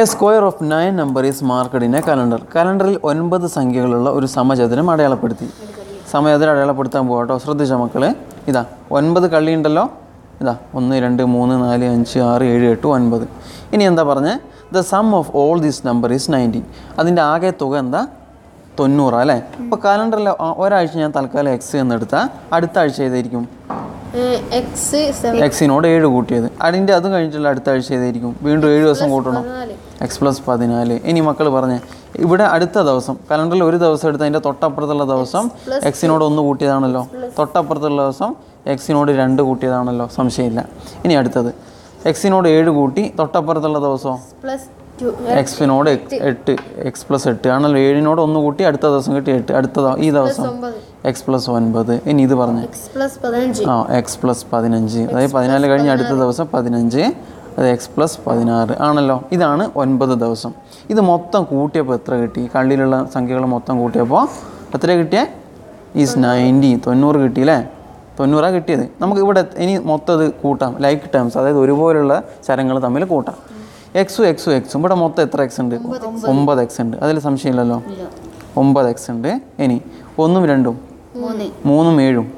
A square of nine number is marked in a calendar കലണ്ടറിൽ ഒൻപത് സംഖ്യകളുള്ള ഒരു സമചതുരം അടയാളപ്പെടുത്തി. സമചതുരം അടയാളപ്പെടുത്താൻ പോകാം കേട്ടോ ശ്രദ്ധിച്ച മക്കളെ? ഇതാ ഒൻപത് കള്ളി ഉണ്ടല്ലോ. ഇതാ ഒന്ന് രണ്ട് മൂന്ന് നാല് അഞ്ച് ആറ് ഏഴ് എട്ട് ഒൻപത്. ഇനി എന്താ പറഞ്ഞത് the sum of all these number is nineteen അതിന്റെ ആകെ തുക എന്താ? തൊണ്ണൂറ് അല്ലേ? അപ്പോൾ കലണ്ടറിൽ ഒരാഴ്ച ഞാൻ തൽക്കാലം എക്സ് എന്ന് എടുത്താൽ അടുത്ത ആഴ്ച ഏതായിരിക്കും? എക്സിനോട് ഏഴ് കൂട്ടിയത്. അതിന്റെ അതും കഴിഞ്ഞിട്ടുള്ള അടുത്ത ആഴ്ച ഏതായിരിക്കും? വീണ്ടും ഏഴ് ദിവസം കൂട്ടണം. എക്സ് പ്ലസ് പതിനാല് ഇനി മക്കൾ പറഞ്ഞേ ഇവിടെ അടുത്ത ദിവസം കലണ്ടറിൽ ഒരു ദിവസം എടുത്ത് അതിന്റെ തൊട്ടപ്പുറത്തുള്ള ദിവസം എക്സിനോട് ഒന്ന് കൂട്ടിയതാണല്ലോ തൊട്ടപ്പുറത്തുള്ള ദിവസം എക്സിനോട് രണ്ട് കൂട്ടിയതാണല്ലോ സംശയമില്ല ഇനി അടുത്തത് എക്സിനോട് ഏഴ് കൂട്ടി തൊട്ടപ്പുറത്തുള്ള ദിവസം എക്സിനോട് എട്ട് എക്സ് പ്ലസ് എട്ട് ആണല്ലോ ഏഴിനോട് ഒന്ന് കൂട്ടി അടുത്ത ദിവസം കിട്ടി എട്ട് അടുത്ത ഈ ദിവസം എക്സ് പ്ലസ് ഒൻപത് ഇനി ഇത് പറഞ്ഞു ആ എക്സ് പ്ലസ് പതിനഞ്ച് അതായത് പതിനാല് കഴിഞ്ഞ് അടുത്ത ദിവസം പതിനഞ്ച് അത് എക്സ് പ്ലസ് പതിനാറ് ആണല്ലോ. ഇതാണ് ഒൻപത് ദിവസം. ഇത് മൊത്തം കൂട്ടിയപ്പോൾ എത്ര കിട്ടി? കള്ളിയിലുള്ള സംഖ്യകൾ മൊത്തം കൂട്ടിയപ്പോൾ എത്ര കിട്ടിയേ? ഈസ് നയന്റി തൊണ്ണൂറ് കിട്ടിയില്ലേ? തൊണ്ണൂറാണ് കിട്ടിയത്. നമുക്ക് ഇവിടെ ഇനി മൊത്തം ഇത് കൂട്ടാം. ലൈക്ക് ടേംസ് അതായത് ഒരുപോലുള്ള ചരങ്ങൾ തമ്മിൽ കൂട്ടാം. എക്സും എക്സും എക്സും ഇവിടെ മൊത്തം എത്ര എക്സ് ഉണ്ട്? ഒമ്പത് എക്സ് ഉണ്ട്. അതിൽ സംശയമില്ലല്ലോ? ഒമ്പത് എക്സ് ഉണ്ട്. ഇനി ഒന്നും രണ്ടും? മൂന്ന്. ഏഴും?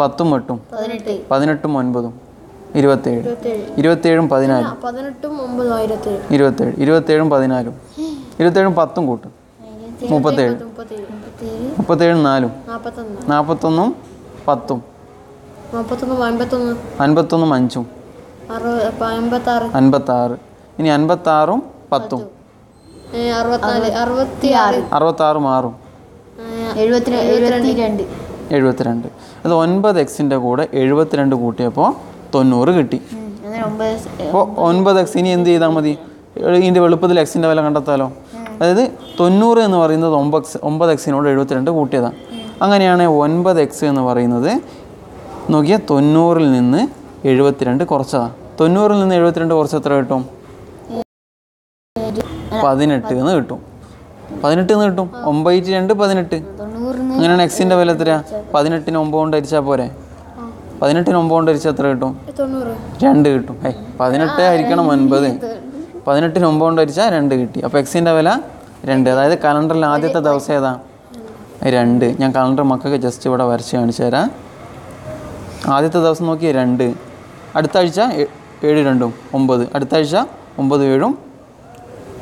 പത്ത്. എട്ടും? പതിനെട്ടും ഒൻപതും? ഇരുപത്തേഴ്. ഇരുപത്തേഴ്. പതിനാലും. പതിനെട്ടും ഇരുപത്തേഴ്. ഇരുപത്തേഴും. പതിനാലും. ഇരുപത്തേഴും പത്തും കൂട്ടും. മുപ്പത്തേഴ്. മുപ്പത്തേഴ്. നാലും. നാൽപ്പത്തൊന്ന് പത്തും. അൻപത്തൊന്നും. അഞ്ചും. അൻപത്താറ്. ഇനി അൻപത്താറും പത്തും. അറുപത്താറും ആറും. എഴുപത്തിരണ്ട്. എഴുപത്തി രണ്ട് എഴുപത്തിരണ്ട്. അത് ഒൻപത് എക്സിന്റെ കൂടെ എഴുപത്തിരണ്ട് കൂട്ടിയപ്പോൾ തൊണ്ണൂറ് കിട്ടി. അപ്പോൾ ഒൻപത് എക്സ് ഇനി എന്ത് ചെയ്താൽ മതി? ഇതിന്റെ എളുപ്പത്തിൽ എക്സിന്റെ വില കണ്ടെത്താലോ? അതായത് തൊണ്ണൂറ് എന്ന് പറയുന്നത് ഒമ്പത് എക്സ് ഒമ്പത് എക്സിനോട് എഴുപത്തിരണ്ട് കൂട്ടിയതാണ് അങ്ങനെയാണ് ഒൻപത് എക്സ് എന്ന് പറയുന്നത്. നോക്കിയാൽ തൊണ്ണൂറിൽ നിന്ന് എഴുപത്തിരണ്ട് കുറച്ചതാണ് തൊണ്ണൂറിൽ നിന്ന് എഴുപത്തിരണ്ട് കുറച്ച് എത്ര കിട്ടും? പതിനെട്ട് എന്ന് കിട്ടും. പതിനെട്ട് എന്ന് കിട്ടും? ഒമ്പത് രണ്ട് പതിനെട്ട്. അങ്ങനെയാണ് എക്സിന്റെ വില എത്രയാണ് പതിനെട്ടിന് ഒമ്പത് കൊണ്ട് അരിച്ചാൽ പോരെ? പതിനെട്ടിന് ഒമ്പത് കൊണ്ട് ഹരിച്ചാൽ എത്ര കിട്ടും? രണ്ട് കിട്ടും. ഏയ് പതിനെട്ട് ഹരിക്കണം ഒൻപത്. പതിനെട്ടിന് ഒമ്പത് കൊണ്ട് ഹരിച്ചാൽ രണ്ട് കിട്ടി. അപ്പോൾ എക്സിന്റെ വില രണ്ട്. അതായത് കലണ്ടറിൽ ആദ്യത്തെ ദിവസം ഏതാ? രണ്ട്. ഞാൻ കലണ്ടർ മക്കൾക്ക് ജസ്റ്റ് ഇവിടെ വരച്ച് കാണിച്ചു തരാം. ആദ്യത്തെ ദിവസം നോക്കി രണ്ട്. അടുത്ത ആഴ്ച ഏഴ് രണ്ടും ഒമ്പത്. അടുത്ത ആഴ്ച ഒമ്പത് ഏഴും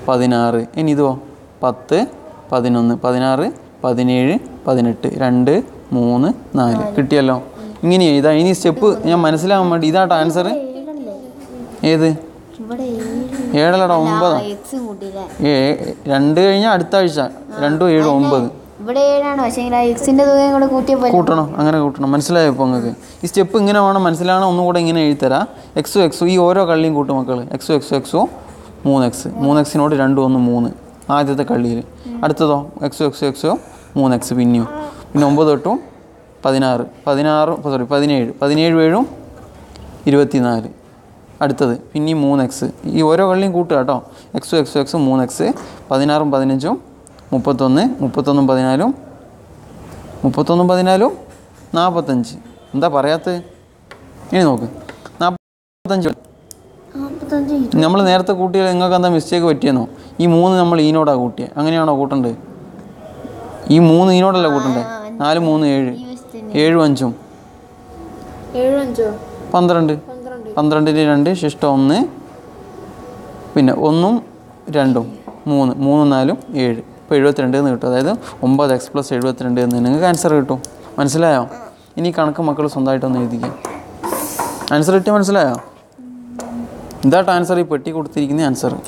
പതിനാറ്. ഇനി ഇതോ പത്ത് പതിനൊന്ന് പതിനാറ് പതിനേഴ് പതിനെട്ട്. രണ്ട് മൂന്ന് നാല്. കിട്ടിയല്ലോ? ഇങ്ങനെ ഇതാ ഇനി സ്റ്റെപ്പ് ഞാൻ മനസ്സിലാവാൻ വേണ്ടി ഇതാട്ടോ ആൻസർ ഏത്? ഏഴല്ലടാ ഒമ്പതാ. ഏ രണ്ട് കഴിഞ്ഞാൽ അടുത്ത ആഴ്ച. രണ്ടും ഏഴും ഒമ്പത്. കൂട്ടണം അങ്ങനെ കൂട്ടണം. മനസ്സിലായോ ഇപ്പോൾ നിങ്ങൾക്ക് ഈ സ്റ്റെപ്പ് ഇങ്ങനെ വേണം മനസ്സിലാവണം ഒന്നും കൂടെ ഇങ്ങനെ എഴുതിത്തരാം എക്സു എക്സു ഈ ഓരോ കള്ളിയും കൂട്ടും മക്കൾ എക്സു എക്സു എക്സു മൂന്ന് എക്സ് മൂന്ന് എക്സിനോട് രണ്ടും ഒന്ന് മൂന്ന്. ആദ്യത്തെ കള്ളിയിൽ അടുത്തതോ? എക്സു എക്സു എക്സോ മൂന്ന് എക്സ് പിന്നെയോ? പിന്നെ ഒമ്പത് തൊട്ടും പതിനാറ് പതിനാറ് സോറി പതിനേഴ് പതിനേഴ് ഏഴും ഇരുപത്തിനാല്. അടുത്തത് പിന്നെ മൂന്ന് എക്സ് ഈ ഓരോ കള്ളിയും കൂട്ടുക കേട്ടോ. എക്സും എക്സും എക്സും മൂന്ന് എക്സ് പതിനാറും പതിനഞ്ചും മുപ്പത്തൊന്ന് മുപ്പത്തൊന്നും പതിനാലും മുപ്പത്തൊന്നും പതിനാലും നാൽപ്പത്തഞ്ച് എന്താ പറയാത്ത? ഇനി നോക്ക്. നാൽപ്പത്തഞ്ച് നമ്മൾ നേരത്തെ കൂട്ടിയാൽ നിങ്ങൾക്ക് എന്താ മിസ്റ്റേക്ക് പറ്റിയെന്നോ? ഈ മൂന്ന് നമ്മൾ ഈനോടാണ് കൂട്ടിയത് അങ്ങനെയാണോ കൂട്ടേണ്ടത് ഈ മൂന്ന് ഈനോടല്ല കൂട്ടണ്ടേ? നാല് മൂന്ന് ഏഴ്. ഏഴും അഞ്ചും. പന്ത്രണ്ട്. പന്ത്രണ്ട്. പന്ത്രണ്ടിന് രണ്ട് ശിഷ്ടം ഒന്ന്. പിന്നെ ഒന്നും രണ്ടും. മൂന്ന്. മൂന്നും നാലും ഏഴ്. ഇപ്പോൾ എഴുപത്തിരണ്ട് എന്ന് കിട്ടും. അതായത് ഒമ്പത് എക്സ് പ്ലസ് എഴുപത്തിരണ്ട് എന്ന് നിങ്ങൾക്ക് ആൻസർ കിട്ടും. മനസ്സിലായോ? ഇനി കണക്ക് മക്കൾ സ്വന്തമായിട്ടൊന്ന് എഴുതിക്കാം. ആൻസർ കിട്ടിയാൽ മനസ്സിലായോ? ഇതാട്ടോ ആൻസർ ഈ പെട്ടി കൊടുത്തിരിക്കുന്ന ആൻസർ